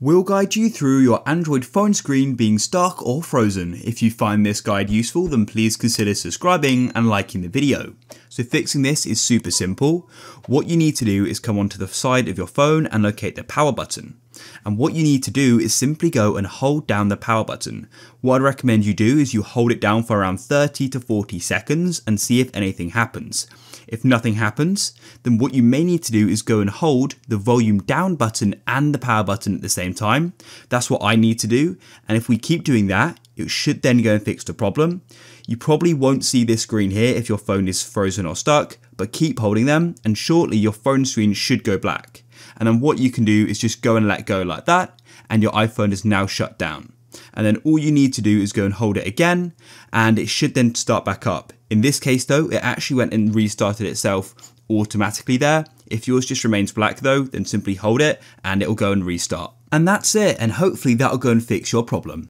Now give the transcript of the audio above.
We'll guide you through your Android phone screen being stuck or frozen. If you find this guide useful, then please consider subscribing and liking the video. So fixing this is super simple. What you need to do is come onto the side of your phone and locate the power button. And what you need to do is simply go and hold down the power button. What I'd recommend you do is you hold it down for around 30 to 40 seconds and see if anything happens. If nothing happens, then what you may need to do is go and hold the volume down button and the power button at the same time. That's what I need to do. And if we keep doing that, it should then go and fix the problem. You probably won't see this screen here if your phone is frozen or stuck, but keep holding them and shortly your phone screen should go black. And then what you can do is just go and let go like that and your iPhone is now shut down. And then all you need to do is go and hold it again and it should then start back up. In this case though, it actually went and restarted itself automatically there. If yours just remains black though, then simply hold it and it'll go and restart. And that's it, and hopefully that'll go and fix your problem.